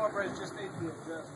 carburetor just need to adjust.